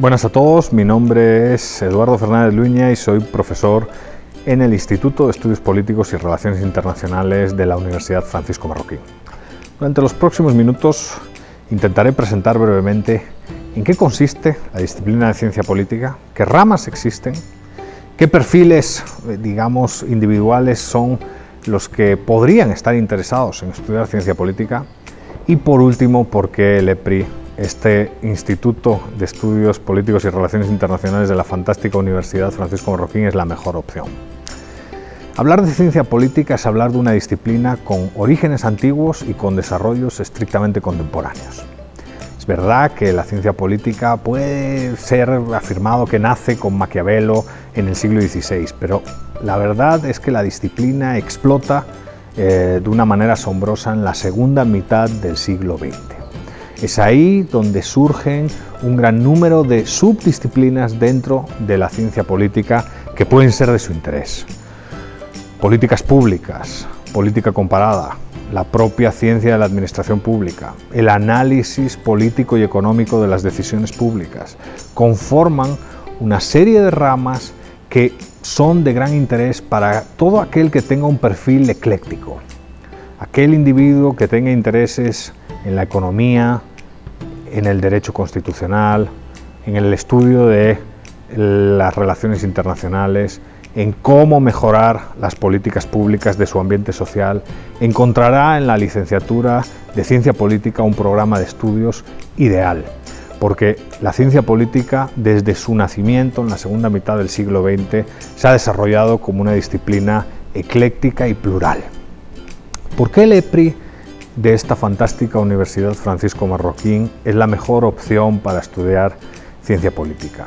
Buenas a todos, mi nombre es Eduardo Fernández Luña y soy profesor en el Instituto de Estudios Políticos y Relaciones Internacionales de la Universidad Francisco Marroquín. Durante los próximos minutos intentaré presentar brevemente en qué consiste la disciplina de ciencia política, qué ramas existen, qué perfiles, eh, digamos, individuales son los que podrían estar interesados en estudiar ciencia política y por último, por qué el EPRI este Instituto de Estudios Políticos y Relaciones Internacionales de la fantástica Universidad Francisco Marroquín es la mejor opción. Hablar de ciencia política es hablar de una disciplina con orígenes antiguos y con desarrollos estrictamente contemporáneos. Es verdad que la ciencia política puede ser afirmado que nace con Maquiavelo en el siglo XVI, pero la verdad es que la disciplina explota eh, de una manera asombrosa en la segunda mitad del siglo XX. Es ahí donde surgen un gran número de subdisciplinas dentro de la ciencia política que pueden ser de su interés. Políticas públicas, política comparada, la propia ciencia de la administración pública, el análisis político y económico de las decisiones públicas, conforman una serie de ramas que son de gran interés para todo aquel que tenga un perfil ecléctico, aquel individuo que tenga intereses en la economía, en el derecho constitucional, en el estudio de las relaciones internacionales, en cómo mejorar las políticas públicas de su ambiente social, encontrará en la licenciatura de Ciencia Política un programa de estudios ideal, porque la ciencia política desde su nacimiento en la segunda mitad del siglo XX se ha desarrollado como una disciplina ecléctica y plural. ¿Por qué el EPRI de esta fantástica Universidad Francisco Marroquín es la mejor opción para estudiar ciencia política.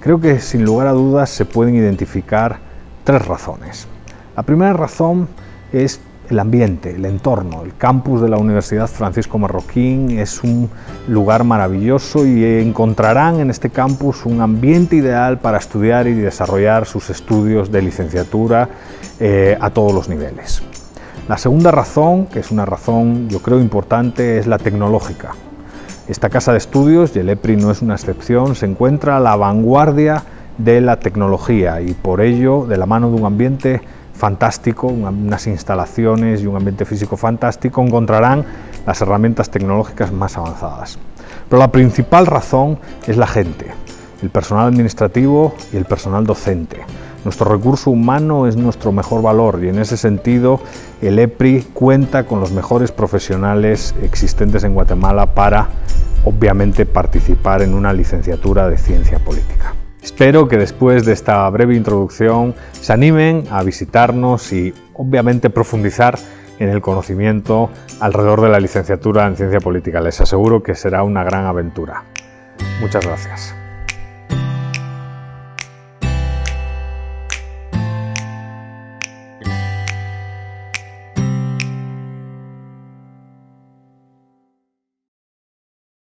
Creo que sin lugar a dudas se pueden identificar tres razones. La primera razón es el ambiente, el entorno. El campus de la Universidad Francisco Marroquín es un lugar maravilloso y encontrarán en este campus un ambiente ideal para estudiar y desarrollar sus estudios de licenciatura eh, a todos los niveles. La segunda razón, que es una razón yo creo importante, es la tecnológica. Esta casa de estudios, y el EPRI no es una excepción, se encuentra a la vanguardia de la tecnología y por ello, de la mano de un ambiente fantástico, unas instalaciones y un ambiente físico fantástico, encontrarán las herramientas tecnológicas más avanzadas. Pero la principal razón es la gente, el personal administrativo y el personal docente. Nuestro recurso humano es nuestro mejor valor y en ese sentido el EPRI cuenta con los mejores profesionales existentes en Guatemala para, obviamente, participar en una licenciatura de ciencia política. Espero que después de esta breve introducción se animen a visitarnos y, obviamente, profundizar en el conocimiento alrededor de la licenciatura en ciencia política. Les aseguro que será una gran aventura. Muchas gracias.